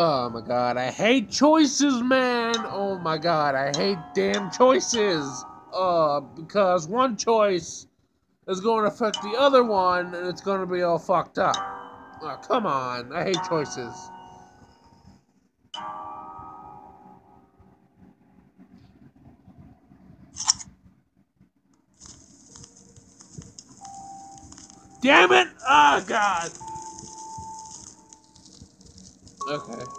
Oh my god, I hate choices, man. Oh my god, I hate damn choices. Uh, because one choice is going to affect the other one, and it's going to be all fucked up. Oh, come on, I hate choices. Damn it! Oh god! Okay.